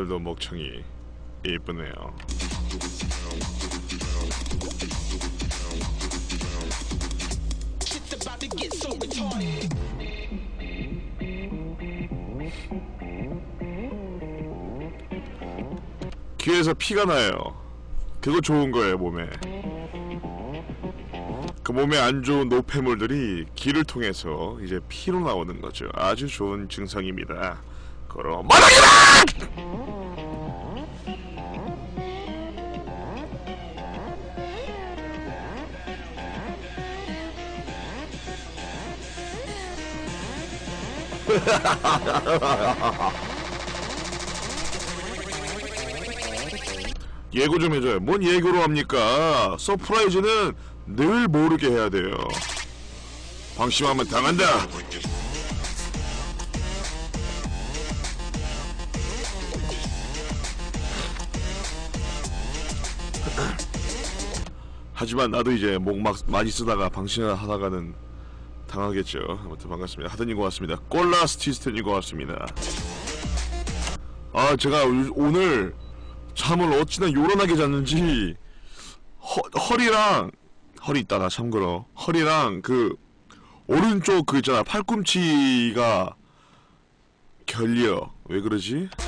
오늘도 목청이 이쁘네요. 귀에서 피가 나요. 그거 좋은 거예요 몸에. 그 몸에 안 좋은 노폐물들이 귀를 통해서 이제 피로 나오는 거죠. 아주 좋은 증상입니다. 그럼 마당이다! 예고 좀 해줘요. 뭔 예고로 합니까? 서프라이즈는 늘 모르게 해야 돼요. 방심하면 당한다. 하지만 나도 이제 목 막 많이 쓰다가 방심을 하다가는 당하겠죠. 아무튼 반갑습니다. 하드님 고맙습니다. 꼴라스티스트님 고맙습니다. 아 제가 요- 오늘 잠을 어찌나 요란하게 잤는지 허, 허리랑 허리 있다 나 참고로 허리랑 그 오른쪽 그 있잖아 팔꿈치가 결려 왜 그러지?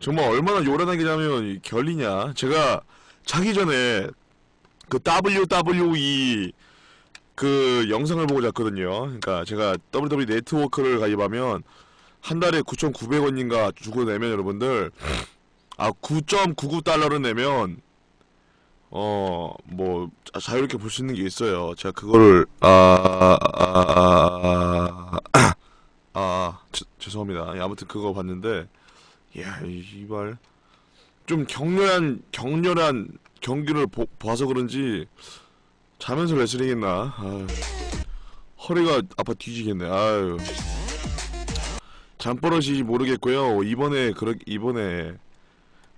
정말 얼마나 요란하게 자면 이 결리냐 제가 자기 전에 그 WWE 그 영상을 보고 잤거든요 그러니까 제가 WWE 네트워크를 가입하면 한 달에 9,900원인가 주고 내면 여러분들 아 9.99달러를 내면 어 뭐 자유롭게 볼 수 있는 게 있어요. 제가 그거를 아아아아 아, 아, 죄- 죄송합니다. 예, 아무튼 그거 봤는데 야 이발 좀 격렬한 격렬한 경기를 보, 봐서 그런지 자면서 레슬링 했나 아유, 허리가 아파 뒤지겠네 아유 잠버릇이 모르겠고요. 이번에 그렇 이번에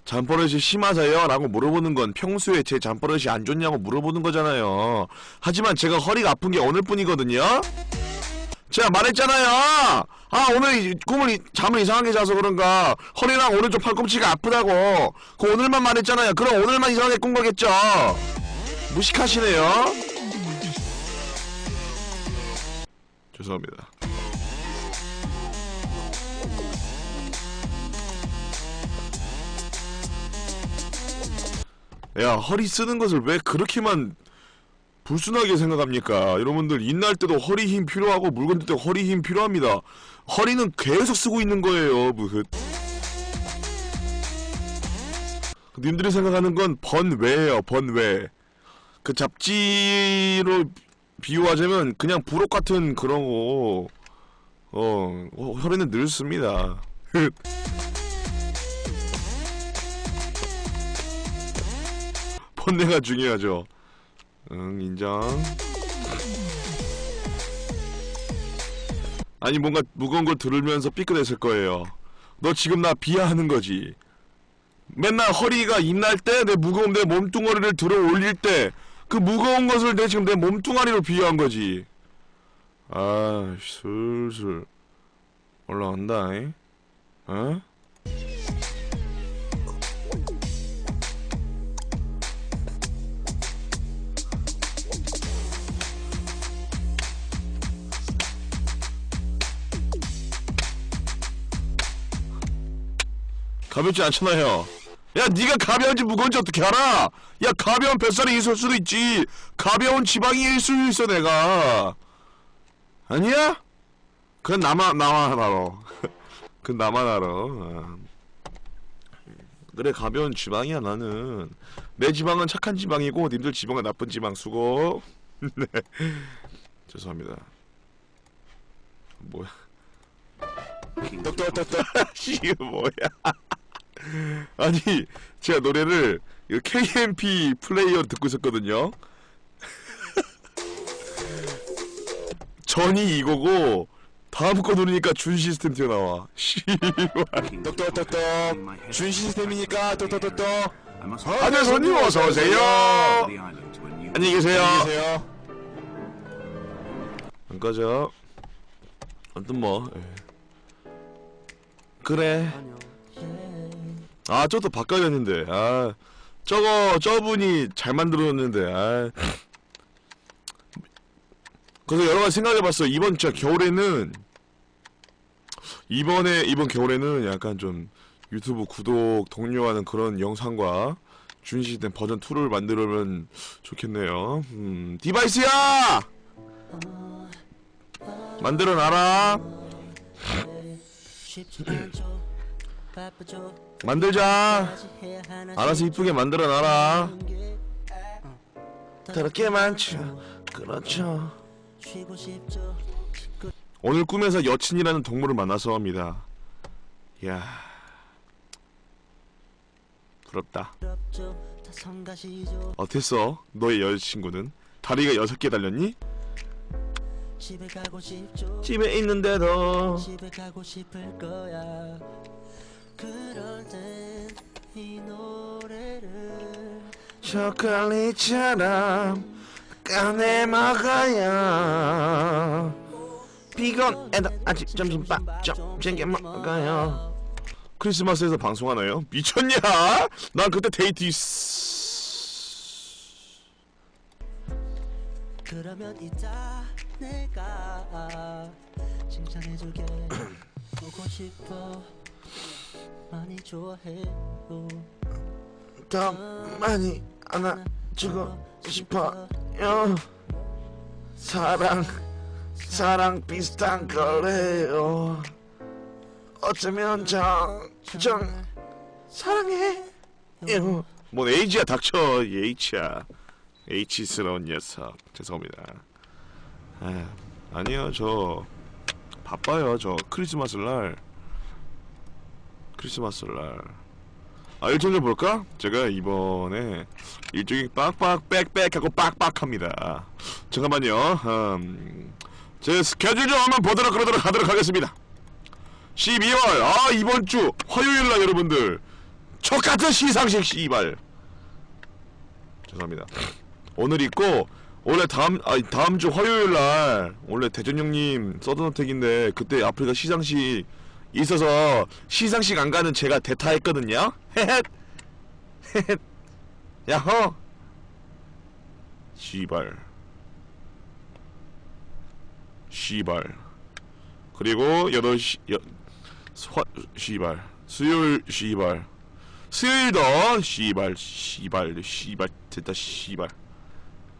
잠버릇이 심하세요? 라고 물어보는 건 평소에 제 잠버릇이 안 좋냐고 물어보는 거잖아요. 하지만 제가 허리가 아픈 게 오늘 뿐이거든요. 제가 말했잖아요. 아 오늘 이- 꿈을 이- 잠을 이상하게 자서 그런가 허리랑 오른쪽 팔꿈치가 아프다고. 그 오늘만 말했잖아요. 그럼 오늘만 이상하게 꾼 거겠죠. 무식하시네요. 죄송합니다. 야 허리 쓰는 것을 왜 그렇게만 불순하게 생각합니까? 여러분들 인날 때도 허리 힘 필요하고 물건 들 때 허리 힘 필요합니다. 허리는 계속 쓰고 있는 거예요. 무슨 님들이 생각하는 건 번외예요. 번외. 그 잡지로 비유하자면 그냥 부록 같은 그런 거. 어, 어, 허리는 늘 씁니다. 번뇌가 중요하죠. 응, 인정. 아니, 뭔가 무거운 걸 들으면서 삐끗했을 거예요. 너 지금 나 비하하는 거지. 맨날 허리가 인날 때, 내 무거운 내 몸뚱아리를 들어 올릴 때, 그 무거운 것을 내 지금 내 몸뚱아리로 비유한 거지. 아, 슬슬 올라온다, 잉? 어? 가볍지 않잖아요. 야, 네가 가벼운지 무거운지 어떻게 알아? 야, 가벼운 뱃살이 있을 수도 있지. 가벼운 지방이 있을 수도 있어, 내가. 아니야? 그건 나만 나만 알아. 그건 나만 알아. 아. 그래, 가벼운 지방이야 나는. 내 지방은 착한 지방이고, 님들 지방은 나쁜 지방 수고. 네. 죄송합니다. 뭐야? 똑똑똑똑. 씨, 이거 뭐야? 아니 제가 노래를 이 KMP 플레이어 듣고 있었거든요. 전이 이거고 다음 거 누르니까 준 시스템 튀어나와. 씨발. 똑똑똑똑. 준 시스템이니까 똑똑똑똑. 아들 손님 어서 오세요. 안녕히 계세요. 안 꺼져 아무튼 뭐 예. 그래 아 저것도 바꿔야 했는데. 아 저거 저분이 잘 만들었는데. 아. 그래서 여러 가지 생각해봤어 이번 진짜 겨울에는 이번에 이번 겨울에는 약간 좀 유튜브 구독 독려하는 그런 영상과 준시된 버전 2를 만들면 좋겠네요. 음, 디바이스야! 만들어 놔라. 만들자. 알아서 이쁘게 만들어 놔라. 그렇게 많죠. 그렇죠. 오늘 꿈에서 여친이라는 동물을 만나서 합니다. 이야. 부럽다. 어땠어? 너의 여자친구는? 다리가 여섯 개 달렸니? 집에 있는데도 집에 그럴 땐 이 노래를 초콜릿처럼 꺼내 먹어요 비건 애들 아직 점심밥 좀 챙겨 먹어요 크리스마스에서 방송하나요? 미쳤냐? 난 그때 데이트 있... 그러면 이따 내가 칭찬해줄게 보고 싶어 많이 좋아해요. 더 많이 안아주고 싶어요. 사랑 사랑 비슷한 거래요. 어쩌면 정정 사랑해 요. 뭔 H야 닥쳐. 이 H야. H스러운 녀석. 죄송합니다. 아, 아니요 저 바빠요. 저 크리스마스 날 크리스마스 날 아, 일정 좀 볼까? 제가 이번에 일정이 빡빡 빽빽하고 빡빡합니다. 잠깐만요. 음, 제 스케줄 좀 한번 보도록 그러도록 하도록 하겠습니다. 12월 아 이번 주 화요일 날 여러분들 똑같은 시상식 씨발 죄송합니다. 오늘 있고 원래 다음 아 다음 주 화요일 날 원래 대전 형님 서든어택인데 그때 아프리카 시상식 있어서 시상식 안 가는 제가 대타했거든요. 헤헷! 헤헷! 야호! 시발. 시발. 그리고 8시 여, 화, 시발. 수요일 시발. 수요일도 시발 시발 시발 됐다 시발.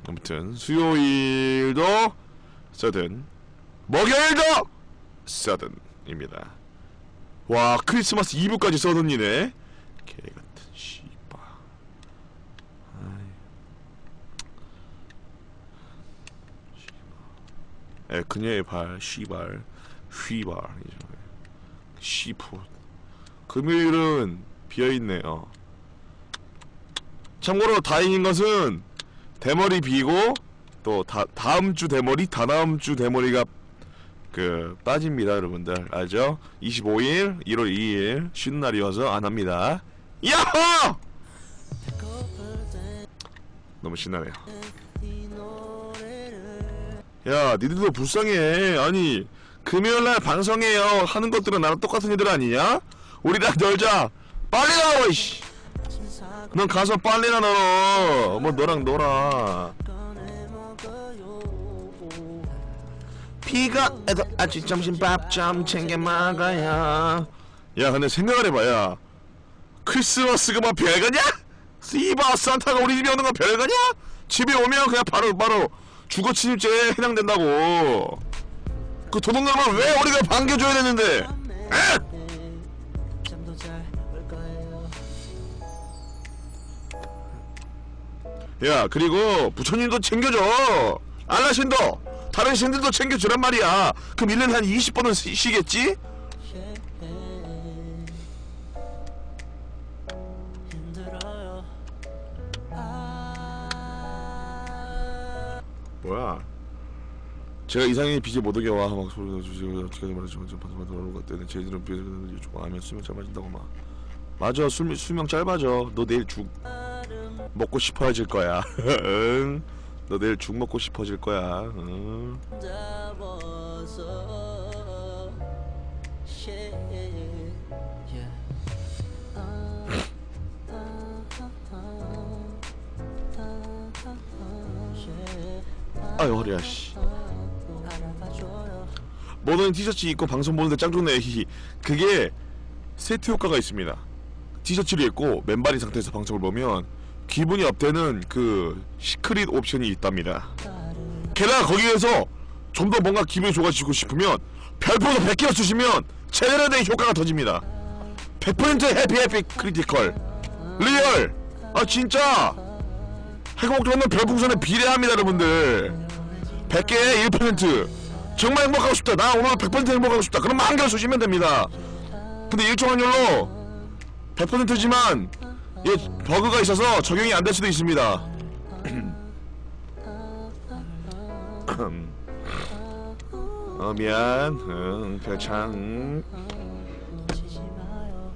아무튼 수요일도 서든 목요일도 서든입니다 와 크리스마스 이브까지 서든이네. 개같은 씨바. 에 그녀의 발 씨발 휘발 시푸. 금요일은 비어있네요. 참고로 다행인 것은 대머리 비고 또 다, 다음 주 대머리 다다음 주 대머리가 그 빠집니다 여러분들. 알죠? 25일 1월 2일 쉬는 날이어서 안 합니다. 야호! 너무 신나네요. 야 니들도 불쌍해. 아니 금요일날 방송해요. 하는 것들은 나랑 똑같은 애들 아니냐? 우리랑 놀자. 빨리 나와 이씨. 넌 가서 빨리 나 놀어. 뭐 너랑 놀아 비가 애들 아직 점심밥 좀 챙겨 먹어야 야 근데 생각을 해봐야. 크리스마스가 뭐 별거냐? 씨바 산타가 우리 집에 오는 건 별거냐? 집에 오면 그냥 바로 바로 주거 침입죄에 해당된다고. 그 도둑놈을 왜 우리가 반겨줘야 되는데? 야 그리고 부처님도 챙겨줘. 알라신도 다른 신들도 챙겨주란 말이야. 그럼 1년에 한 20번은 쉬겠지? 뭐야? 제가 이상형이 빚에 못 오게 와막 소리가 주시고 어떻게 하지 말아주고 좀 반성만 돌아오는 것 때문에 저희들은 빚을 좋아하면 수명 짧아진다고 막. 맞아. 수, 수명 짧아져. 너 내일 죽 먹고 싶어질 거야. 응. 너 내일 죽 먹고 싶어질 거야. 응. yeah. 아유 허리야 씨. 모든 티셔츠 입고 방송 보는데 짱 좋네. 히히. 그게 세트 효과가 있습니다. 티셔츠를 입고 맨발인 상태에서 방송을 보면 기분이 up되는 그 secret 옵션이 있답니다. 게다가 거기에서 좀 더 뭔가 기분이 좋아지고 싶으면 별풍선 100개를 쓰시면 된 효과가 터집니다. 100% happy happy critical. Real! 아 진짜! 행복도는 별풍선에 비례합니다 여러분들. 100개에 1% 정말 행복하고 싶다. 나 오늘 100% 행복하고 싶다. 그럼 만 개를 쏘시면 됩니다. 근데 일정 확률로 100%지만 예 버그가 있어서 적용이 안 될 수도 있습니다. 어 미안. 응 치지 마요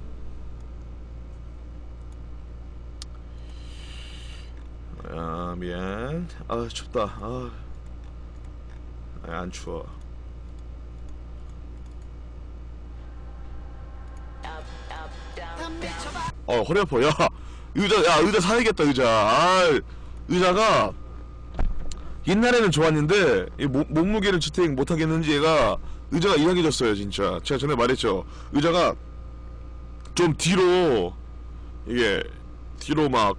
아 미안. 아 춥다. 아, 아, 안 추워 어 허리 아파. 야 의자 야 의자 사야겠다 의자. 아 의자가 옛날에는 좋았는데 이 몸, 몸무게를 지탱 못하겠는지 얘가 의자가 이상해졌어요 진짜. 제가 전에 말했죠. 의자가 좀 뒤로 이게 뒤로 막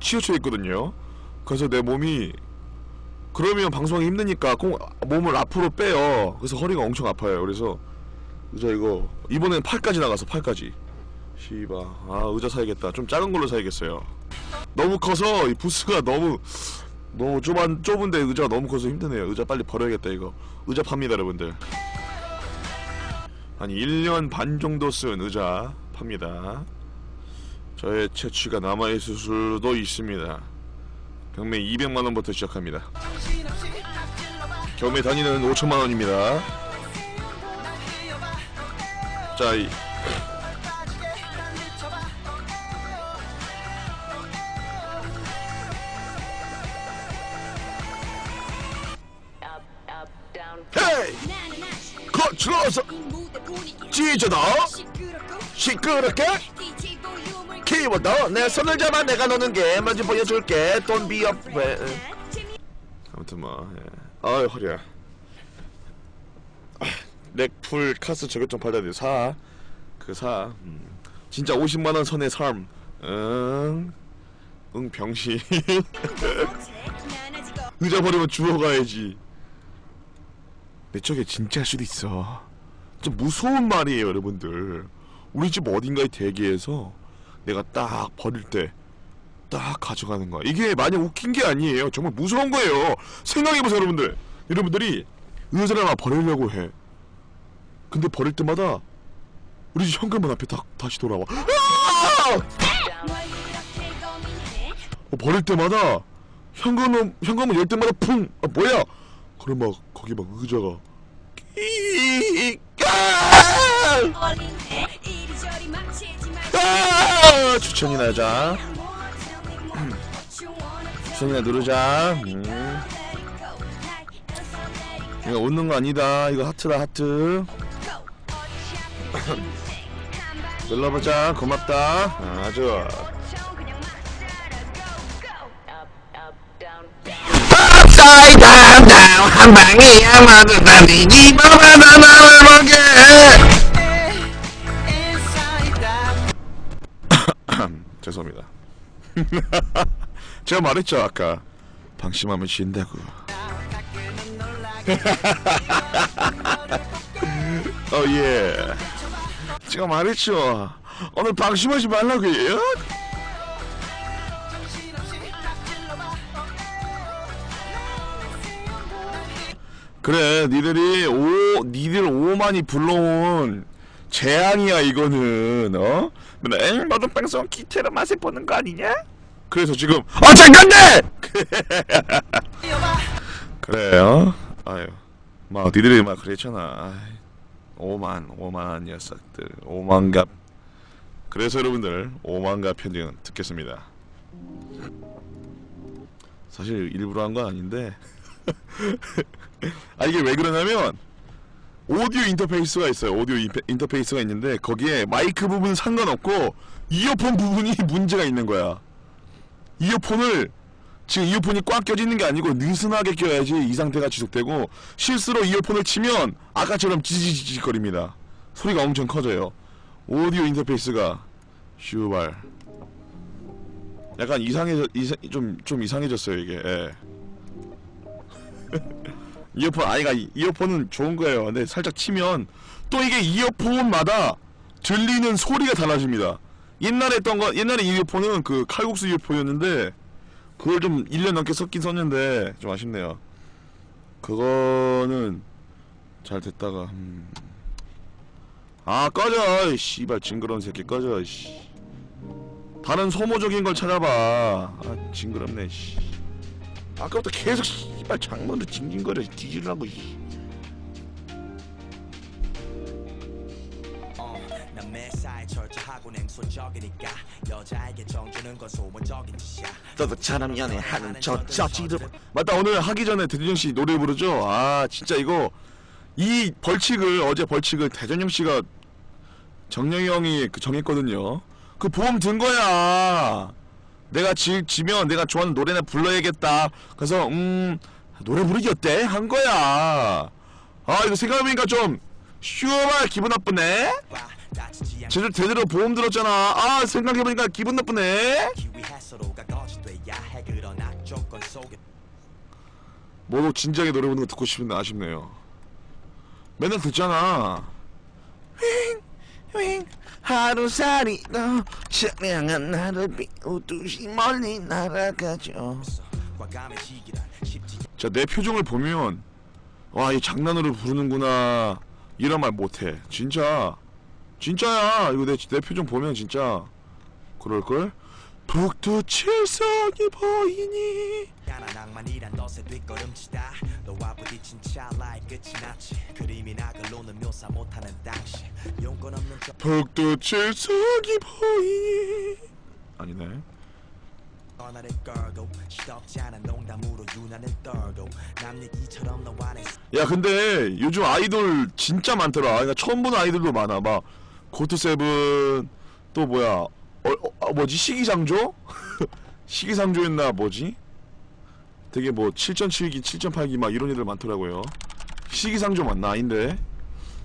치우쳐 있거든요. 그래서 내 몸이 그러면 방송하기 힘드니까 꼭 몸을 앞으로 빼요. 그래서 허리가 엄청 아파요. 그래서 의자 이거 이번엔 팔까지 나가서 팔까지 씨바. 아 의자 사야겠다. 좀 작은 걸로 사야겠어요. 너무 커서 이 부스가 너무 너무 좁은 좁은데 의자가 너무 커서 힘드네요. 의자 빨리 버려야겠다 이거. 의자 팝니다 여러분들. 한 1년 반 정도 쓴 의자 팝니다. 저의 채취가 남아있을 수도 있습니다. 경매 200만원부터 시작합니다. 경매 단위는 5천만원입니다. 자 어서 찢어도 시끄럽게 키워도 내 손을 잡아 내가 노는 게 뭔지 보여줄게 be afraid 아무튼 뭐 예. 아유 허리야 아, 렉풀 카스 저것 좀 받아야 돼 사. 그 사. 음. 진짜 50만원 선의 삶. 응. 응 병신. 의자 버리면 죽어가야지. 내 쪽에 진짜일 수도 있어. 좀 무서운 말이에요, 여러분들. 우리 집 어딘가에 대기해서 내가 딱 버릴 때 딱 가져가는 거야. 이게 마냥 웃긴 게 아니에요. 정말 무서운 거예요. 생각해보세요, 여러분들. 여러분들이 의자를 하나 버리려고 해. 근데 버릴 때마다 우리 집 현관문 앞에 딱 다시 돌아와. 아! 어, 버릴 때마다 현관문 현관문 열 때마다 쿵. 아 뭐야? 그럼 막 거기 막 의자가 끼익 아! 아! 추천이나 하자. 추천이나 누르자. 음. 이거 웃는 거 아니다. 이거 하트다 하트. 눌러보자. 고맙다. 아, down, upside down down 한 방이야 모두 다 뒤집어봐 나 나를 보게 죄송합니다. 제가 말했죠 아까. 방심하면 진다고. 어 예. 제가 말했죠. 오늘 방심하지 말라고요? 그래 니들이 오 니들 오만이 불러온 재앙이야 이거는 어? 맨날 너도 방송 기태로 맛을 보는 거 아니냐? 그래서 지금 아 잠깐네! 그래요? 아유 막 니들이 막 그랬잖아 오만 오만한 녀석들 오만갑 그래서 여러분들 오만갑 편지는 듣겠습니다 사실 일부러 한 건 아닌데 아 이게 왜 그러냐면 오디오 인터페이스가 있어요. 오디오 인터페이스가 있는데 거기에 마이크 부분 상관없고 이어폰 부분이 문제가 있는 거야. 이어폰을 지금 이어폰이 꽉 껴져 있는 게 아니고 느슨하게 껴야지 이 상태가 지속되고 실수로 이어폰을 치면 아까처럼 지지지직거립니다. 소리가 엄청 커져요. 오디오 인터페이스가 슈발 약간 이상해져 이상 좀좀 이상해졌어요 이게. 예. 이어폰 아이가 이- 이어폰은 좋은 거예요. 근데 살짝 치면 또 이게 이어폰마다 들리는 소리가 달라집니다. 옛날에 했던 거 옛날에 이어폰은 그 칼국수 이어폰이었는데 그걸 좀 1년 넘게 썼긴 썼는데 좀 아쉽네요. 그거는 잘 됐다가 음. 아 꺼져 이 씨발 징그러운 새끼 꺼져 씨. 다른 소모적인 걸 찾아봐 아 징그럽네 씨. 아까부터 계속 씨발 창문으로 징징거려 뒤지려고 씨. 어, 난 매사에 철저하고 냉소적이니까 여자에게 정주는 건 소모적인 짓이야. 너도처럼 연애하는 저 저지들 맞다 오늘 하기 전에 대준영 씨 노래 부르죠? 아 진짜 이거 이 벌칙을 어제 벌칙을 대준영 씨가 정영이 형이 그 정했거든요. 그 보험 든 거야. 내가 지, 지면 내가 좋아하는 노래나 불러야겠다. 그래서 음 노래 부르기 어때 한 거야 아 이거 생각해보니까 좀 슈발 기분 나쁘네 제대로 제대로 보험 들었잖아 아 생각해보니까 기분 나쁘네 뭐도 진지하게 노래 부르는 거 듣고 싶은데 아쉽네요. 맨날 듣잖아. 윙윙 하루살이 너 찬양한 나를 비우듯이 멀리 날아가죠. 자, 내 표정을 보면 와, 이 장난으로 부르는구나. 이런 말 못해. 진짜. 진짜야. 이거 내, 내 표정 보면 진짜 그럴걸? 북두 칠성이 보이니 않아 낭만이란 덫에 뒷걸음치다 너와 부딪힌 찰나의 끝이 났지 그림이 나글로는 묘사 못하는 당신 용건 없는 저 북두 칠성이 보이니 아니네. 전화를 걸고 시덥지 않은 농담으로 유난을 떨고. 남 얘기처럼 너와 내 야 근데 요즘 아이돌 진짜 많더라. 그러니까 처음 보는 아이돌도 많아. 막 고트세븐 또 뭐야. 어, 어, 아, 뭐지? 시기상조? 시기상조였나 뭐지? 되게 뭐 7.7기 7.8기 막 이런 애들 많더라고요. 시기상조 맞나 아닌데?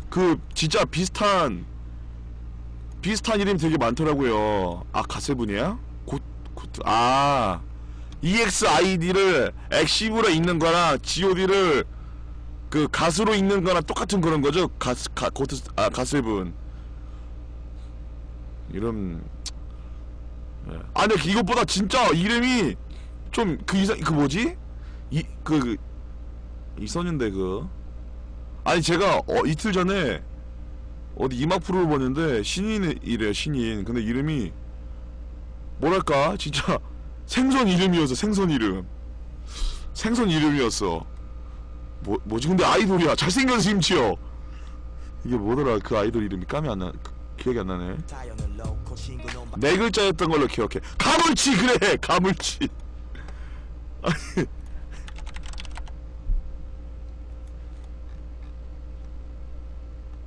그 진짜 비슷한 비슷한 이름이 되게 많더라고요. 아 가세븐이야? 고, 고트 아 EXID를 엑시브로 읽는 거랑 GOD를 그 가수로 읽는 거랑 똑같은 그런 거죠? 가스, 가, 고트, 아, 가세븐. 이름. 예. 아, 근데 이것보다 진짜 이름이 좀 그 이상, 그 뭐지? 이, 그, 그 있었는데, 그. 아니, 제가 어, 이틀 전에 어디 이막 프로를 봤는데 신인이래요, 신인. 근데 이름이 뭐랄까? 진짜 생선 이름이었어, 생선 이름. 생선 이름이었어. 뭐, 뭐지? 근데 아이돌이야. 잘생긴 심지어. 이게 뭐더라? 그 아이돌 이름이 까미 안 나, 그, 기억이 안 나네. 네 글자였던 걸로 기억해. 가물치! 그래! 가물치!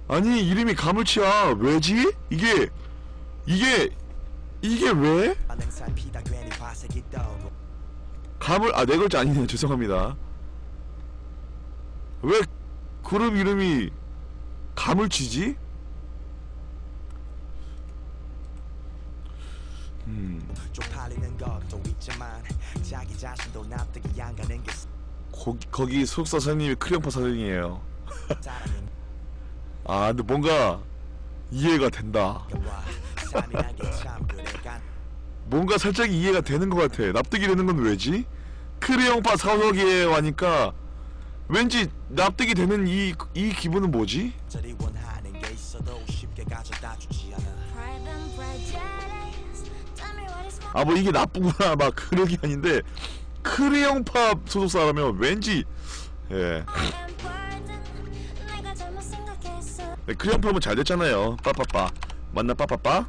아니, 이름이 가물치야. 왜지? 이게, 이게, 이게 왜? 감을 아 네 글자 아니네요 죄송합니다 왜 그룹 이름이 감을 치지? 음. 거, 거기 숙소 사장님이 크리언파 사장이에요 아 근데 뭔가 이해가 된다 뭔가 살짝 이해가 되는 것 같아 납득이 되는 건 왜지? 크레용파 사석에 와니까 왠지 납득이 되는 이, 이 기분은 뭐지? 아 뭐 이게 나쁘구나 막게 아닌데 크레용파 소속사라면 왠지 예. 네, 크레용팝은 잘 됐잖아요. 빠빠빠. 맞나 빠빠빠?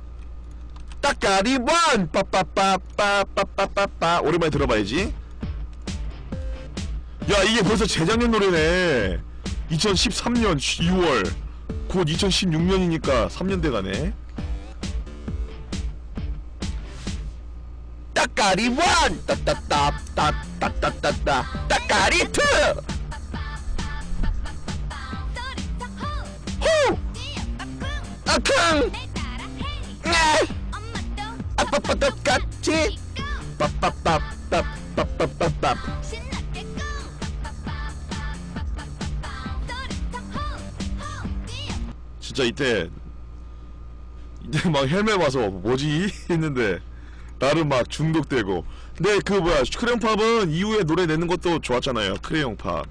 따까리 원! 빠빠빠빠빠빠빠빠. 오랜만에 들어봐야지. 야, 이게 벌써 재작년 노래네. 2013년 6월 곧 2016년이니까 3년 돼가네 따까리 원 따따따따따따따따 따까리 투 호! 아캉 네 아빠빠따 같이 빠빠빠빠빠빠빠빠빠 진짜 이때 이때 막 헬멧 와서 뭐지? 했는데 나름 막 중독되고. 근데 그 뭐야 크레용팝은 이후에 노래 내는 것도 좋았잖아요 크레용팝.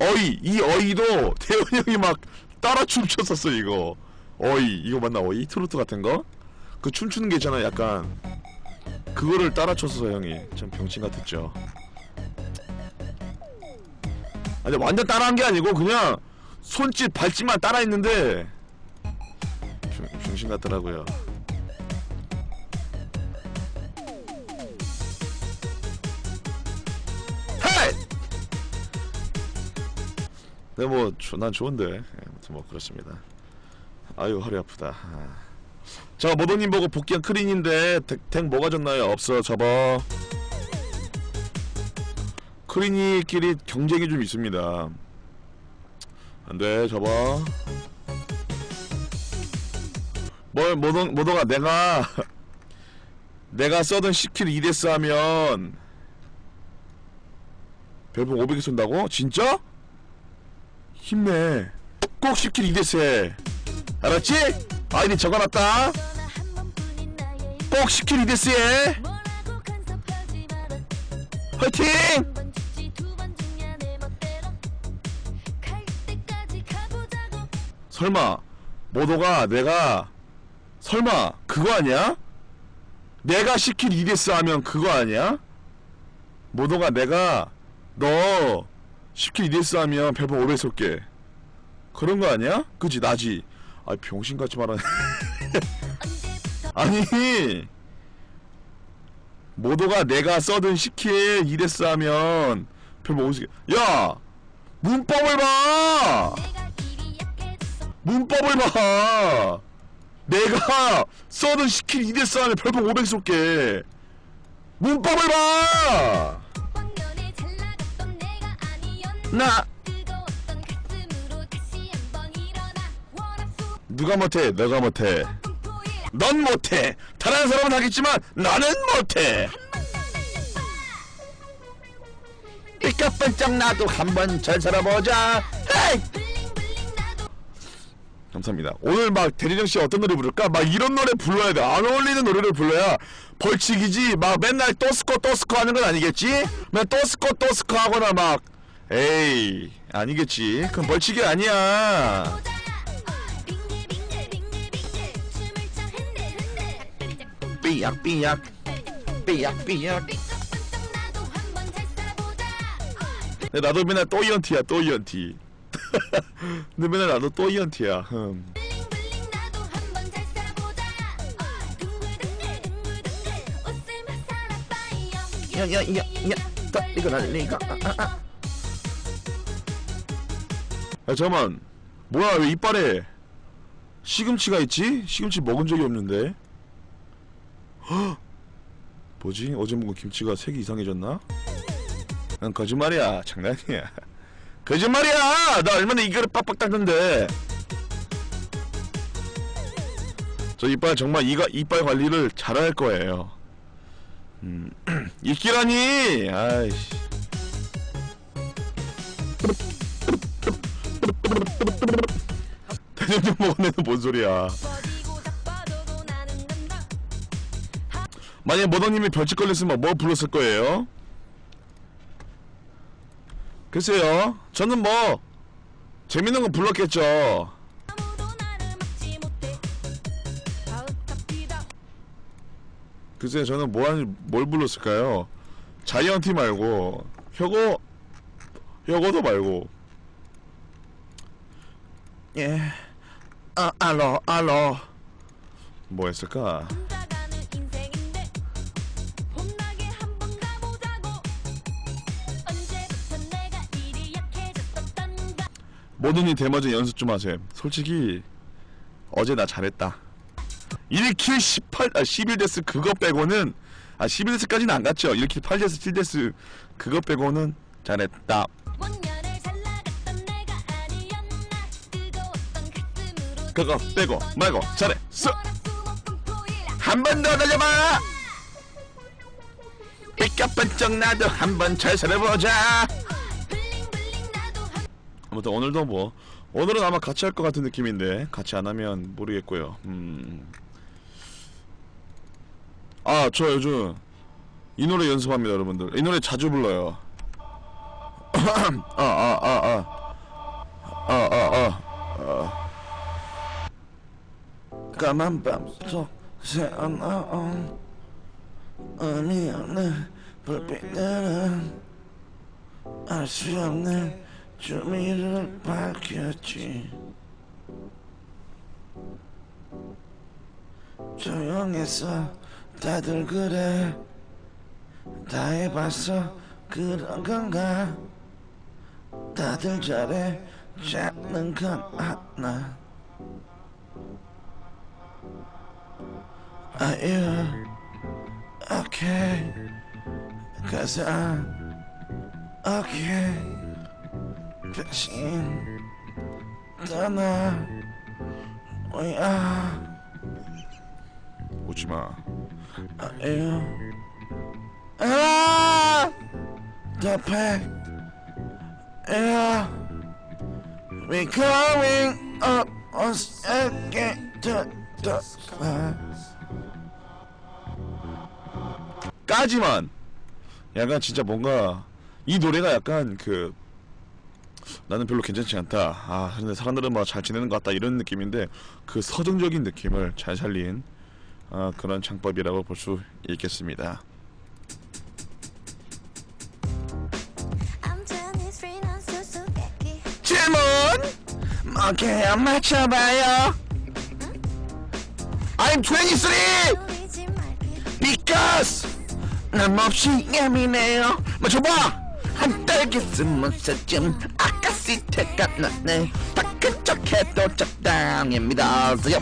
어이 이 어이도 태훈이 형이 막 따라 춤췄었어 이거. 어이 이거 맞나? 어이 트로트 같은 거? 그 춤추는 게 있잖아 약간 그거를 따라 췄어 형이 참 병신 같았죠 아니 완전 따라한 게 아니고 그냥 손짓 발짓만 따라 했는데 병, 병신 같더라고요! 네, 뭐, 난 좋은데. 예, 아무튼 뭐, 그렇습니다. 아유, 허리 아프다. 아. 자, 모더님 보고 복귀한 크린인데, 덱, 덱 뭐가 좋나요? 없어, 접어. 크린이끼리 경쟁이 좀 있습니다. 안 돼, 접어. 뭘, 모더, 모더가 내가, 내가 써던 10kill 2death 하면, 별풍 500개 쏜다고? 진짜? 힘내. 꼭 10kill 2death 해. 알았지? 아이디 적어놨다. 꼭 10kill 2데스 해. 화이팅! 설마 모도가 내가 설마 그거 아니야? 내가 시킬 2데스 하면 그거 아니야? 모도가 내가 너 시킬 2데스 하면 별풍 500 쏠게 그런 거 아니야? 그지 나지 아 병신같이 말하네 아니 모도가 내가 써든 시킬 2데스 하면 별풍 500야 문법을 봐 문법을 봐. 내가 써든 스킬 2대 싸움에 별풍 500 쏠게. 문법을 봐. 나 누가 못해? 내가 못해. 넌 못해. 다른 사람은 하겠지만 나는 못해. 삐까뻔쩍 나도 한번 잘 살아보자. 헤이! 감사합니다. 오늘 막 대리정 씨 어떤 노래 부를까? 막 이런 노래 불러야 돼. 안 어울리는 노래를 불러야 벌칙이지. 막 맨날 또스코 또스코 하는 건 아니겠지? 맨날 또스코 또스코 하거나 막 에이 아니겠지. 그건 벌칙이 아니야. 삐약 삐약 삐약 삐약. 근데 나도 맨날 또 이언티야 또 이언티. 근데 맨날 나도 또 이언티야. 흠. 야야야야 이거 날리가 아, 아, 아. 야 잠깐만 뭐야 왜 이빨에 시금치가 있지? 시금치 먹은 적이 없는데 헉! 뭐지? 어제 먹은 김치가 색이 이상해졌나? 난 거짓말이야. 장난이야. 거짓말이야! 나 얼마나 이거를 빡빡 닦는데. 저 이빨 정말 이가 이빨 관리를 잘할 거예요. 음, 이끼라니! 아이씨. 대전증 먹은 애는 뭔 소리야 만약에 모더님이 벌칙 걸렸으면 뭐 불렀을 거예요? 글쎄요 저는 뭐 재밌는 거 불렀겠죠 글쎄 저는 뭐 하니 뭘 불렀을까요? 자이언티 말고 혁오 혁오도 말고 예 아, 알로 알로 뭐 했을까? 모든이 대머지 연습 좀 하세요. 솔직히 어제 나 잘했다. 1kill 18, 아 11death 그거 빼고는 아 11death까지는 안 갔죠. 1kill 8death 7death 그거 빼고는 잘했다. 그거 빼고 말고 잘했어. 한 번 더 달려봐. 삐까번쩍 나도 한 번 잘 살아보자. 아무튼 오늘도 뭐 오늘은 아마 같이 할 것 같은 느낌인데 같이 안 하면 모르겠고요. 음. 아, 저 요즘 이 노래 연습합니다, 여러분들. 이 노래 자주 불러요. 아, 아, 아, 아. 아, 아, 아. 아. 까만 밤속 새어나온 의미 없는 불빛들은 알수 없는 주미를 밝혔지. 조용해서 다들 그래. 다 해봤어 그런 건가? 다들 잘해. 잡는 건 하나? okay? Cause I'm okay 백신 떠나 뭐야. 오지마. 아유 아! 더패 야 We coming up on second to the 까지만. 약간 진짜 뭔가 이 노래가 약간 그 나는 별로 괜찮지 않다. 아, 근데 사람들은 뭐잘 지내는 것 같다 이런 느낌인데 그 서정적인 느낌을 잘 살린 아, 그런 창법이라고 볼 수 있겠습니다. 질문 뭐게요 맞춰봐요. I'm 23 놀리지 말기 because 난 몹시 예민해요. 맞춰봐. 한 딸기 스무스쯤 아까 시태가 나네. 다큰 척해도 적당입니다. 요?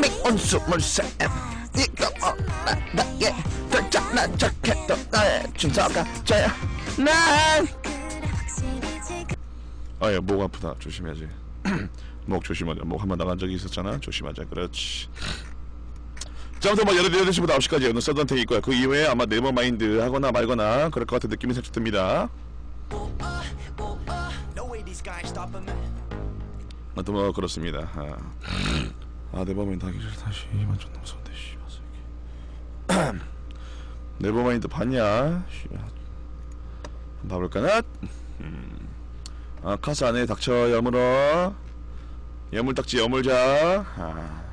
미운 스물세 이거 어 나의 달짝난 척해도 나의 준서가 저야 난 그래 확실히 지금 아야 목 아프다. 조심해야지. 목 조심하자. 목 한 번 나간 적이 있었잖아. 조심하자. 그렇지. 자 아무튼 뭐 8시부터 9시까지 오늘 서든어택이 있고요 그 이후에 아마 Nevermind 하거나 말거나 그럴 것 같은 느낌이 살짝 듭니다 아무튼 뭐 그렇습니다 아, 아 Nevermind 하기 전에 다시 완전 넘었는데 씨발 Nevermind 봤냐 씨발 봐볼까나 음. 아 카스 안에 닥쳐 여물어 여물딱지 여물자 아.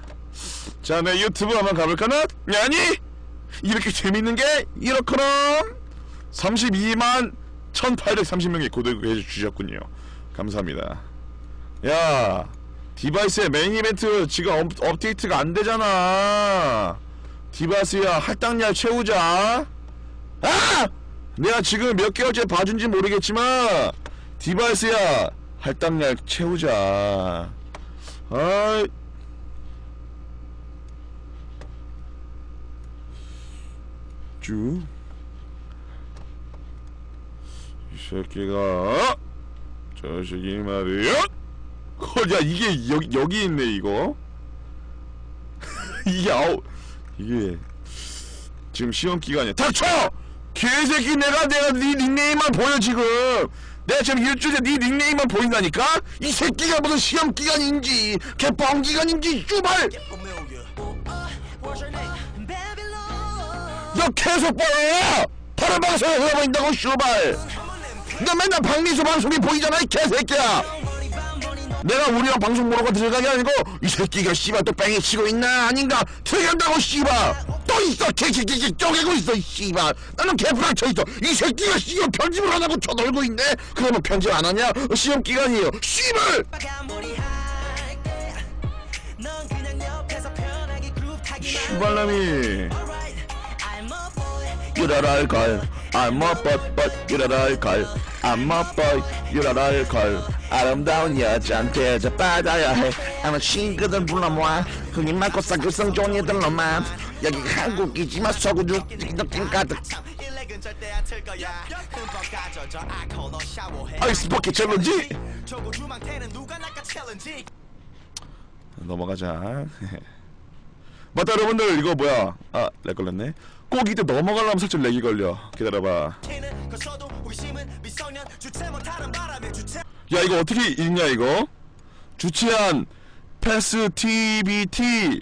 자, 내 유튜브 한번 가볼까나? 아니! 이렇게 재밌는 게 이렇구나! 32만 1830명이 구독해 주셨군요. 감사합니다. 야, 디바이스의 메인 이벤트 지금 업, 업데이트가 안 되잖아. 디바이스야, 할당량 채우자. 아! 내가 지금 몇 개월째 봐준지 모르겠지만, 디바이스야, 할당량 채우자. 아이. 쭉. 이 새끼가 저 새끼 말이야. 어, 야 이게 여기 여기 있네 이거. 이게 아우 이게 지금 시험 기간이야. 닥쳐! 개새끼 내가 내가 네 닉네임만 보여 지금. 내가 지금 일주일에 네 닉네임만 보인다니까? 이 새끼가 무슨 시험 기간인지 개뻥 기간인지? Babylon. 너 계속 보여! 다른 방송에 흘러보인다고 슈발! 너 맨날 박미수 방송이 보이잖아 이 개새끼야! 내가 우리랑 방송 보러 가 들어간 게 아니고 이 새끼가 씨발 또 뺑이 치고 있나? 아닌가? 들어간다고 씨발. 또 있어 개새끼 쪼개고 있어 이 씨발. 나는 개프랑 쳐있어. 이 새끼가 씨발 편집을 안 하고 쳐놀고 있네? 그러면 편집 안 하냐? 어, 시험 기간이에요. 씨발! 씨발남이. 유라랄 갈 I'm a but but 유라랄 갈 I'm a boy 유라랄 걸 아름다운 여자한테 잡아다야 해 아마 친구들 불러모아 흥이 많고 싸글성 종이들로만 여기 한국이지만 서구주 찐덕진 가득 샤워해 아이스 버킷 챌린지 넘어가자. 맞다 여러분들. 이거 뭐야? 아 렉 걸렸네 꼭 이때 넘어가려면 살짝 렉이 걸려. 기다려봐. 야 이거 어떻게 읽냐 이거? 주치한 패스 TBT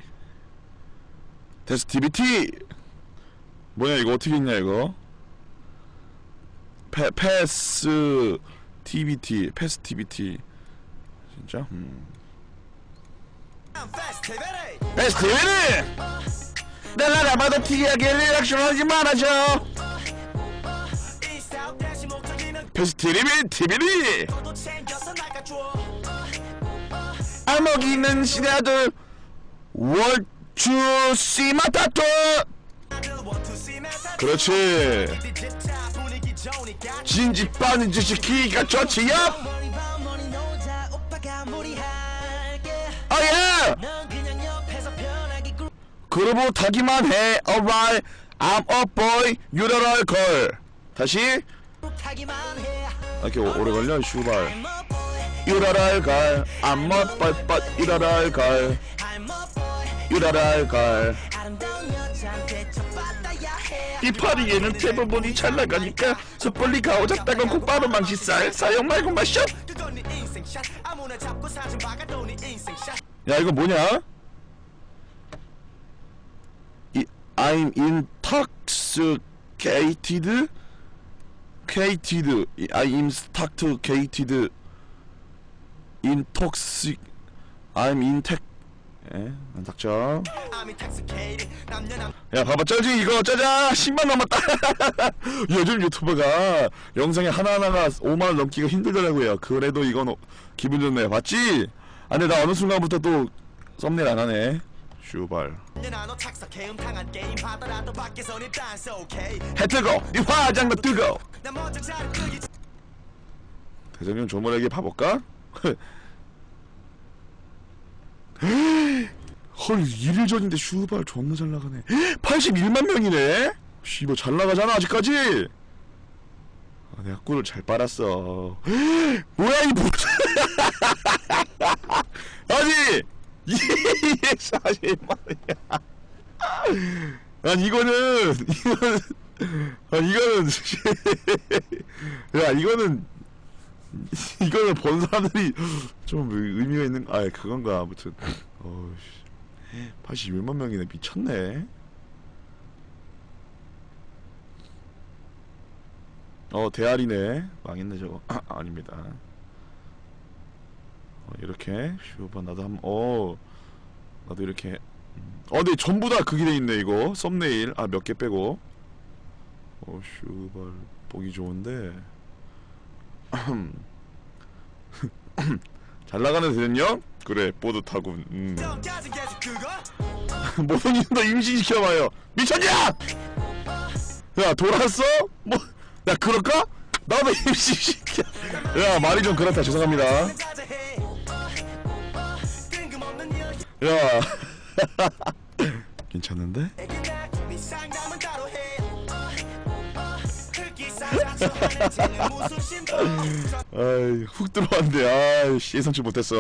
패스 TBT 뭐냐 이거 어떻게 읽냐 이거? 패, 패스 TBT 패스 TBT 진짜? 음. 패스 TBT 내가 잡아도 특이하게 리액션 하지 말아줘. 패스 TBT TBT 또 챙겨서 나가줘 알먹이는 시대들. 월주 시 마타토 다들 want to see 메타 그렇지. 진지 빠는 짓이 기가 좋지 야 그러고 타기만 해. Alright I'm a boy you're a girl 다시. 이렇게 오- 오래 걸려 슈발 a girl I'm a boy but you're a girl I'm a boy you're a girl 아름다운 여자한테 첫받아야 해이 파리에는 대부분이 잘 나가니까 섣불리 가오잡다가 곧바로 망치살 사용 말고 마셔. 야 이거 뭐냐? 이 I'm intoxicated, cated, 이- I'm intoxicated, intoxic, I'm intox. 예, 닥쳐. 남녀 남 야, 봐봐, 짜지 이거 짜자 10만 남았다. 요즘 유튜버가 영상에 하나하나가 5만 원 넘기가 힘들더라고요. 그래도 이건 어- 기분 좋네. 봤지? 아, 근데 나 어느 순간부터 또 썸네일 안 하네. 슈발. 해 뜨거, 이 화장도 뜨거. 대장님 조물에게 봐볼까? 헐, 일일 전인데 슈발 존나 잘 나가네. 81만 명이네? 씨발 잘 나가잖아 아직까지. 아, 내가 꿀을 잘 빨았어. 뭐야 이 뭐? 아니 240만 원이야. 아니 이거는 이거는 아 이거는 야 이거는 이거는 본 사람들이 좀 의미가 있는 아 그건가 아무튼. 어씨. 81만 명이네. 미쳤네. 어 대알이네. 망했네 저거. 아, 아닙니다. 어, 이렇게 슈바 나도 한어 나도 이렇게 음. 어 근데 전부 다 그게 돼 있네 이거 썸네일 아 몇 개 빼고 어 슈발 보기 좋은데 잘 나가는 대전요? 그래 뿌듯하군 음. 모든 일도 임신시켜봐요 미쳤냐? 야 돌았어? 뭐? 야 그럴까? 나도 임신시켜 야 말이 좀 그렇다 죄송합니다 야. 괜찮은데? 아이 훅 들어왔는데 아이씨 예상치 못했어.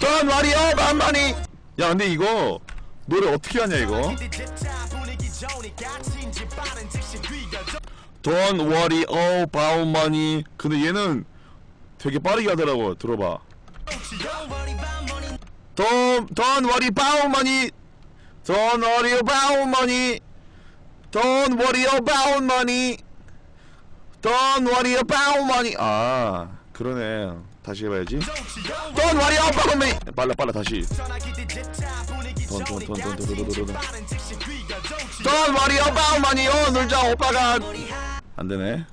돈 와리어 만만히 야 근데 이거 노래 어떻게 하냐 이거? Don't worry about money. 근데 얘는 되게 빠르게 하더라고 들어봐 Don't Don't, worry about money Don't worry about money Don't worry about money Don't worry about money 아 그러네 다시 해봐야지 Don't worry about money 빨라 빨라 다시 돈, 돈, 돈, 돈, 돈, 돈, 돈, 진지 돈. 빠른 즉시 귀가 좋지 Don't worry about money 어 놀자 오빠가 안되네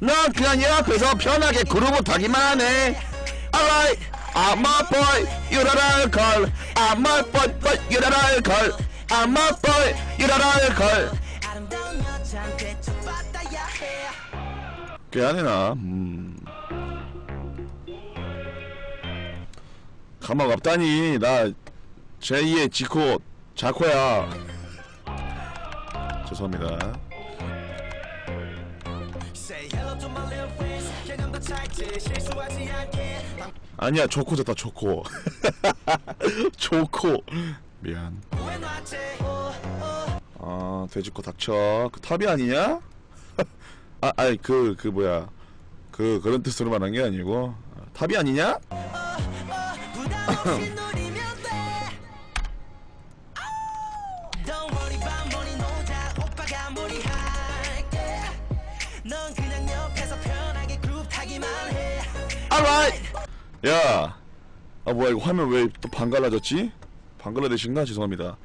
넌 그냥 옆에서 편하게 그루브 타기만 해 Alright I'm a boy you're a girl I'm a boy but you're a girl I'm a boy you're a girl 아름다운 여자한테 젖받아야 해꽤 하네 나 음. 가망 없다니 나 제2의 지코 자코야 죄송합니다 아니야 조코 됐다 조코 조코 미안. 아 돼지코 닥쳐 그 탑이 아니냐? 아 아니 그그 뭐야 그 그런 뜻으로 말한 게 아니고 아, 탑이 아니냐? alright 야, 아 뭐야 이거 화면 왜 또 반갈라졌지? 방글라데시인가 죄송합니다.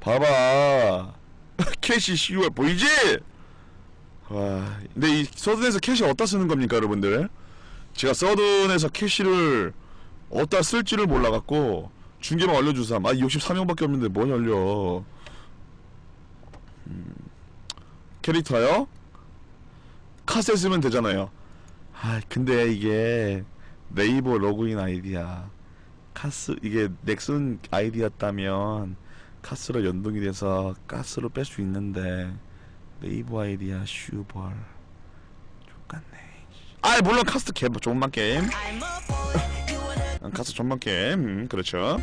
봐봐, cash CUR 보이지? 와, 근데 이 서든에서 cash 어디다 쓰는 겁니까 여러분들? 제가 서든에서 cash를 어디다 쓸지를 몰라갖고 중계만 알려주삼. 아 63명밖에 없는데 뭘 알려? 음, 캐릭터요? 카세 쓰면 되잖아요. 아 근데 이게 네이버 로그인 아이디야 카스 이게 넥슨 아이디였다면 카스로 연동이 돼서 가스로 뺄 수 있는데 네이버 아이디야 슈벌. 좋겠네. 아 물론 카스 개 존만 게임. 카스 존만 게임. 음, 그렇죠.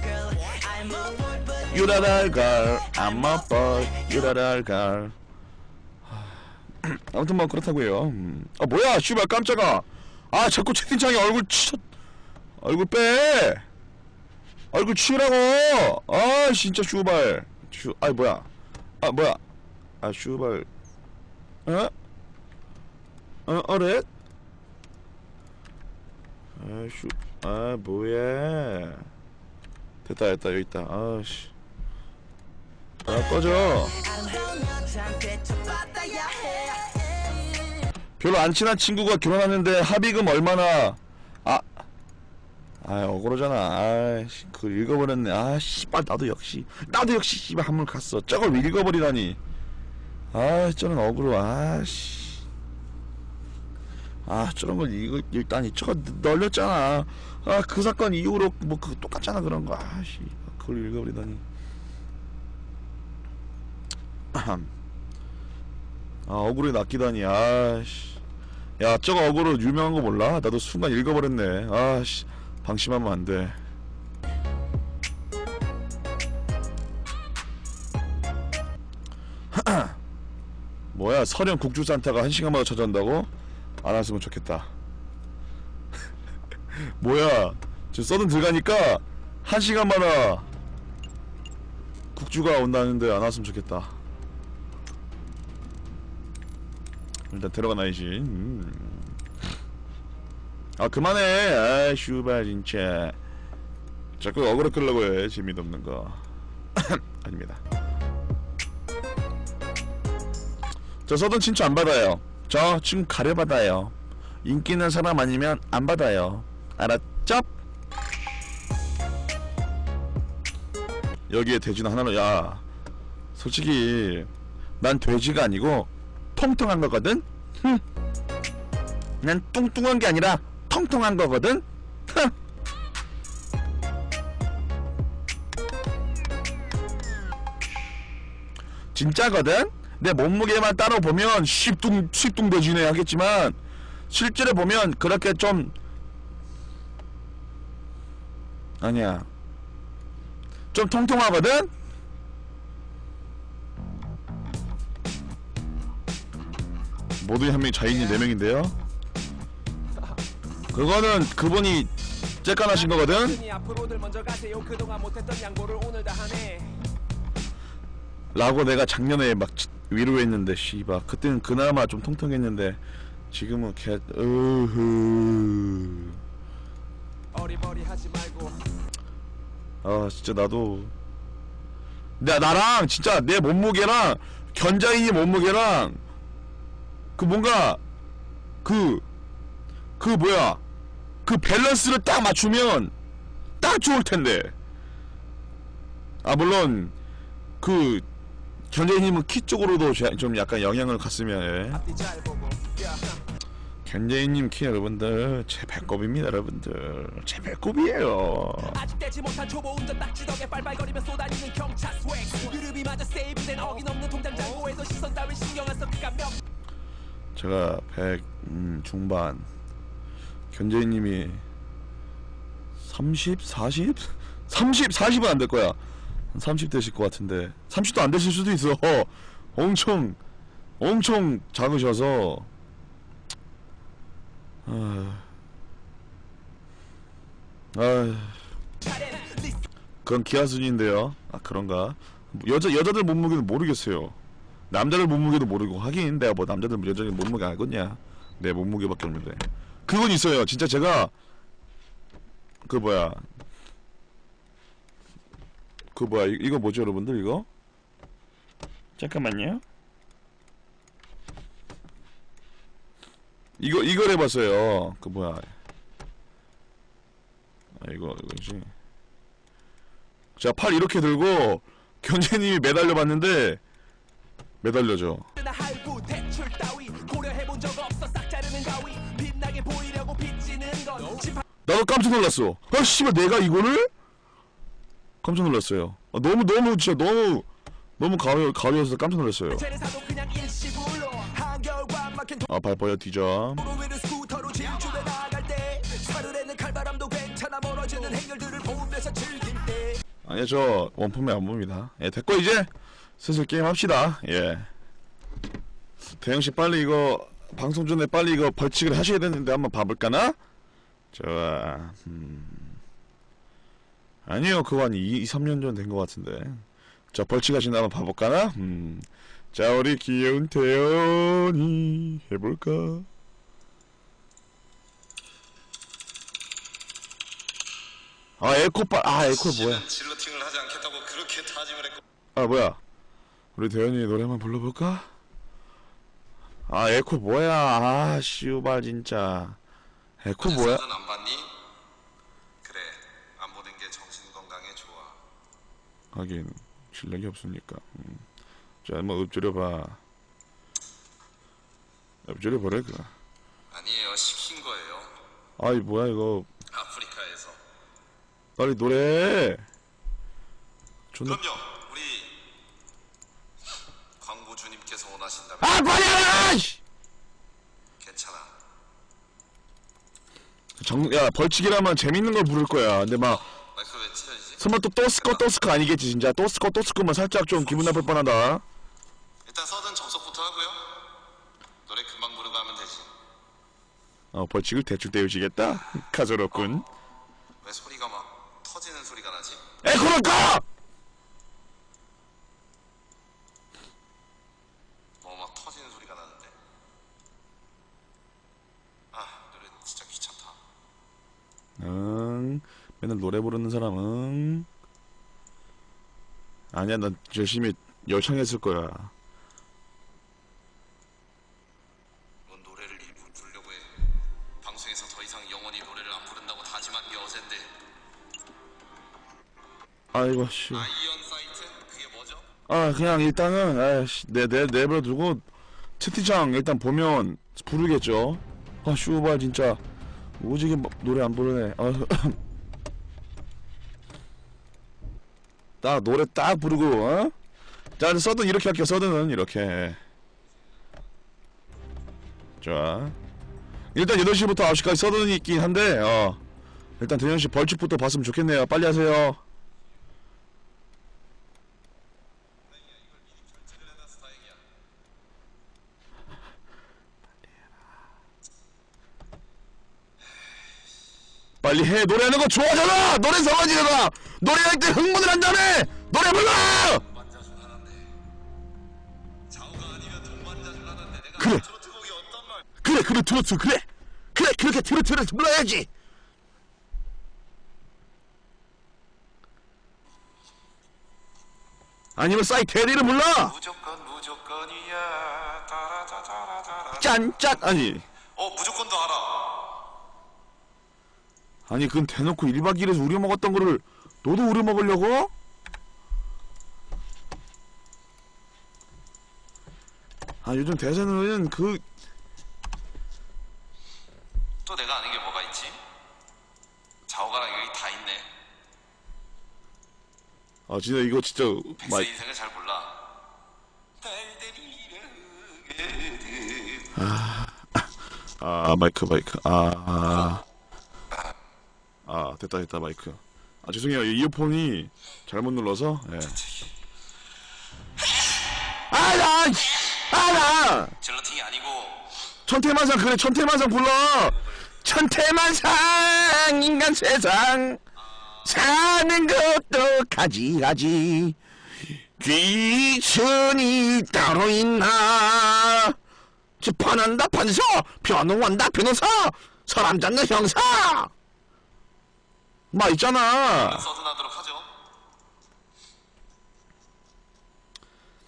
유라랄 a boy 유라랄 걸 하, 아무튼 뭐 그렇다고요. 음. 아 뭐야 씨발 깜짝아 아 자꾸 채팅창에 얼굴 치 얼굴 빼. 얼굴 치우라고. 아 진짜 슈발. 슈 아이 뭐야. 아 뭐야. 아 슈발. 어? 어 어렛 아슈 아 뭐야. 됐다 됐다. 여기 있다. 아씨. 아 꺼져 별로 안 친한 친구가 결혼하는데 합의금 얼마나 아, 아 억울하잖아. 아씨 그걸 읽어버렸네. 아 씨발 나도 역시 나도 역시 씨발 한물 갔어. 저걸 왜 읽어버리다니. 아 저는 억울해. 아씨. 아 저런 걸 읽, 읽다니 저거 널렸잖아. 아 그 사건 이후로 뭐 그 똑같잖아 그런 거. 아씨 그걸 읽어버리다니. 아 어그로 낚이다니. 아씨. 야 저거 어그로 유명한 거 몰라? 나도 순간 읽어버렸네. 아씨. 방심하면 안돼. 뭐야 설현 국주산타가 한 시간마다 찾아온다고? 안 왔으면 좋겠다. 뭐야 지금 써든 들어가니까 한 시간마다 국주가 온다는데 안 왔으면 좋겠다 일단 들어가놔야지. 음. 아 그만해. 아 슈발 진짜. 자꾸 어그로 끌려고 해. 재미도 없는 거. 아닙니다. 저 서든 친추 안 받아요. 저 지금 가려 받아요. 인기 있는 사람 아니면 안 받아요. 알았죠? 여기에 돼지는 하나로 야 솔직히 난 돼지가 아니고 통통한 거거든. 흠. 난 뚱뚱한 게 아니라 통통한 거거든. 흥. 진짜거든. 내 몸무게만 따로 보면 십뚱 십뚱 돼지네 하겠지만 실제로 보면 그렇게 좀 아니야. 좀 통통하거든. 모두 한 명이 자인이 네 명인데요. 그거는 그분이 째까나신 거거든. 라고 내가 작년에 막 지- 위로했는데 씨발. 그때는 그나마 좀 통통했는데 지금은 개 으흐. 아 진짜 나도. 나 나랑 진짜 내 몸무게랑 견자인이 몸무게랑 그 뭔가 그그 뭐야 그 밸런스를 딱 맞추면 딱 좋을 텐데. 아 물론 그 견재님은 키 쪽으로도 제- 좀 약간 영향을 갔으면 예. 견재님 키 여러분들 제 배꼽입니다 여러분들. 제 배꼽이에요. 아직 제가 100 음, 중반. 견재님이 30? 40? 30? 40은 안 될 거야. 30 되실 것 같은데. 30도 안 되실 수도 있어. 엄청 엄청 작으셔서. 아, 아. 그건 기아 순인데요. 아 그런가? 여자 여자들 몸무게는 모르겠어요 남자들 몸무게도 모르고 하긴 내가 뭐 남자들 여자들 몸무게 알겠냐? 내 몸무게밖에 없는데. 그건 있어요. 진짜 제가 그 뭐야. 그 뭐야. 이, 이거 뭐죠 여러분들 이거? 잠깐만요. 이거 이걸 해봤어요. 그 뭐야. 아 이거 이거지. 자 팔 이렇게 들고 견제님이 매달려 봤는데 나 지파 나도 깜짝 놀랐어. 아 씨발 내가 이거를 깜짝 놀랐어요. 아, 너무 너무 진짜 너무 너무 가벼 가벼워서 깜짝 놀랐어요. 아 발버려 뒤져. 아니야 저 원품에 안 봅니다. 예 됐고 이제 슬슬 게임 합시다. 예. 대영 씨 빨리 이거 방송 전에 빨리 이거 벌칙을 하셔야 되는데 한번 봐볼까나? 좋아. 음. 아니요 그거 한 2, 3년 전 된 것 같은데. 자 벌칙 하신다 한번 봐볼까나? 음. 자 우리 귀여운 태연이 해볼까? 아 에코빨 아 에코 뭐야? 질러팅을 하지 않겠다고 그렇게 다짐을 했고 아 뭐야 우리 대현이 노래 한번 불러볼까? 아 에코 뭐야? 아 씨발 진짜. 에코 뭐야? 안 봤니? 그래 안 보는 게 정신 건강에 좋아. 하긴 실력이 없으니까. 음. 자 한번 읊조려봐. 읊조려보래까 아니에요 시킨 거예요. 아이 뭐야 이거. 아프리카에서. 빨리 노래! 존나 그럼요 우리 광고주님께서 원하신다면 아 빨리 씨! 괜찮아 정, 야 벌칙이라면 재밌는 걸 부를 거야 근데 막 마이크 왜 찢어지지? 설마 또 또스커 또스커 아니겠지 진짜 또스커 또스커만 살짝 좀 기분 나쁠 뻔하다 일단 서든 접속부터 하고요 노래 금방 부르고 하면 되지 어, 벌칙을 대충 떼우시겠다? 가소롭군. 왜 소리가 막 터지는 소리가 나지? 에코를 꺼! 뭐 막 터지는 소리가 나는데 아 노래 진짜 귀찮다 응, 맨날 노래 부르는 사람은. 아니야, 난 열심히 열창했을 거야. 넌 노래를 일부 부르려고 해 방송에서 더 이상 영원히 노래를 안 부른다고 다짐한 게 어젠데 아이고, 씨. 아이언 사이트? 그게 뭐죠? 아, 그냥 일단은, 아이씨, 내, 내, 내버려 두고, 채팅창 일단 보면 부르겠죠. 아, 슈발, 진짜. 오지게 뭐- 노래 안 부르네. 아, 딱, 노래 딱 부르고, 어? 자, 서든 이렇게 할게요, 서든은 이렇게. 좋아. 일단 8시부터 9시까지 서든이 있긴 한데, 어. 일단 대현씨 벌칙부터 봤으면 좋겠네요. 빨리 하세요. 빨리 해. 노래하는 거 좋아하잖아. 노래 성화지잖아 노래할 때 흥분을 한다며 노래 불러! 그래. 그래 그래 트로트 그래. 그래 그렇게 트로트를 불러야지. 아니면 싸이 테리를 따라다라다라 짠짠. 아니 어 무조건도 알아 아니 그건 대놓고 1박 2일에서 우려 먹었던 거를 너도 우려 먹으려고? 아 요즘 대세는 그 또 내가 아는 게 뭐가 있지? 자오가랑 여기 다 있네. 아 진짜 이거 진짜 백세 마, 인생을 잘 몰라. 아 마이크 마이크 아, 아, 아 됐다 됐다 마이크. 아 죄송해요. 이 이어폰이 잘못 눌러서 예. 아나 아나 젤러팅이 아니고. 천태만상 그래 천태만상 불러! 천태만상 인간 세상! 사는 것도 가지가지. 귀천이 따로 있나? 재판한다 판사 변호한다 변호사! 사람 잡는 형사 마 있잖아 서든하도록 하죠.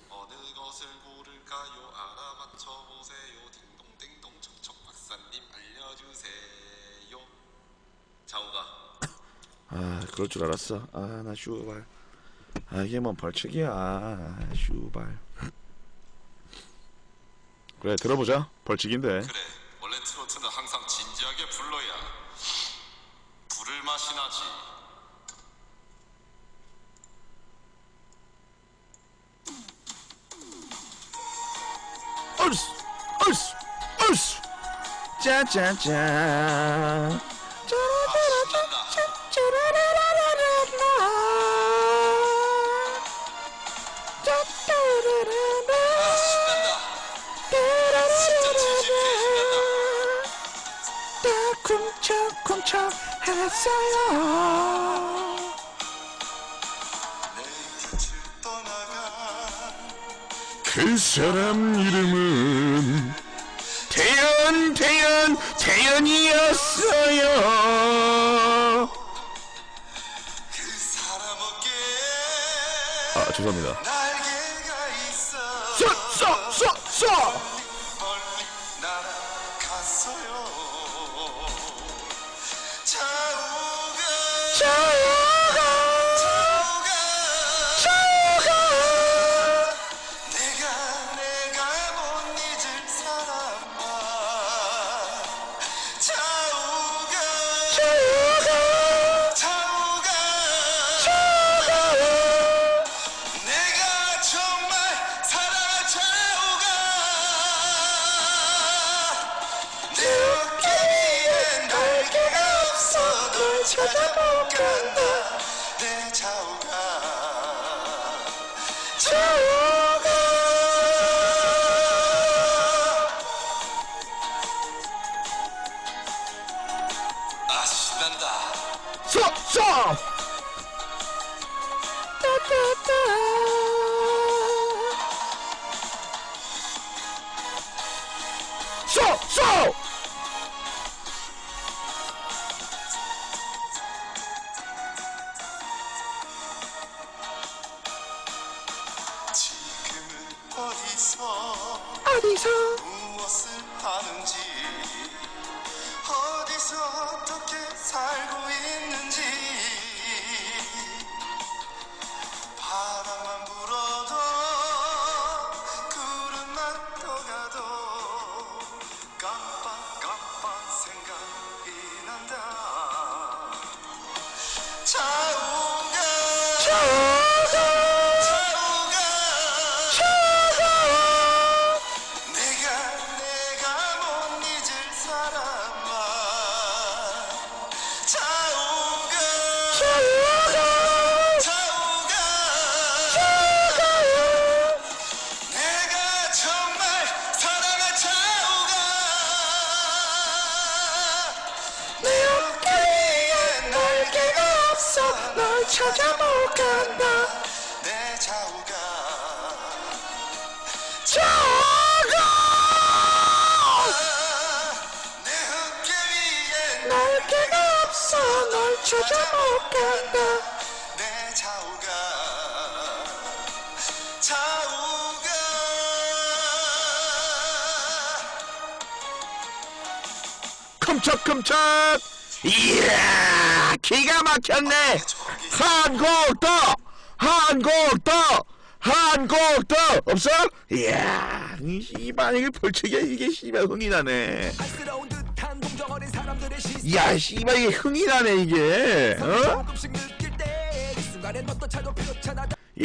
어느 것을 고를까요? 알아맞혀 보세요. 딩동댕동 척척 박사님 알려주세요. 자오가 아 그럴 줄 알았어 아 나 슈발 아 이게 뭔 벌칙이야 아, 슈발 그래 들어보자 벌칙인데 그래 원래 트로트는 항상 진지하게 불러야 불을 맛이 나지. 얼스 얼 했어요 그 사람 이름은 태연 태연 태연이었어요. 그아 죄송합니다 자 큼척큼척 이야 기가 막혔네. 한국도 한국도 한국도 없어? 이야 이 씨발 이게 벌칙이야 이게 씨발 흥이 나네. 야 씨발 이게 흥이 나네 이게. 어?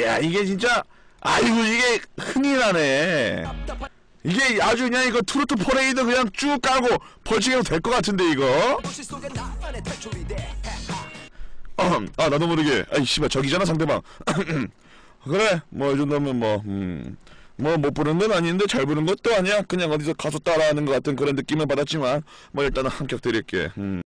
야 이게 진짜 아이고 이게 흥이 나네 이게 아주 그냥 이거 트로트 퍼레이드 그냥 쭉 까고 벌칙해도 될 것 같은데 이거? 어흠, 아 나도 모르게. 아이 씨발 저기잖아 상대방. 그래 뭐 이 정도면 뭐 음 뭐 못 부르는 건 아닌데 잘 부르는 것도 아니야. 그냥 어디서 가수 따라하는 것 같은 그런 느낌을 받았지만 뭐 일단은 합격 드릴게. 음.